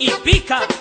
y pica.